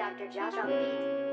Dr. Josh on the beat.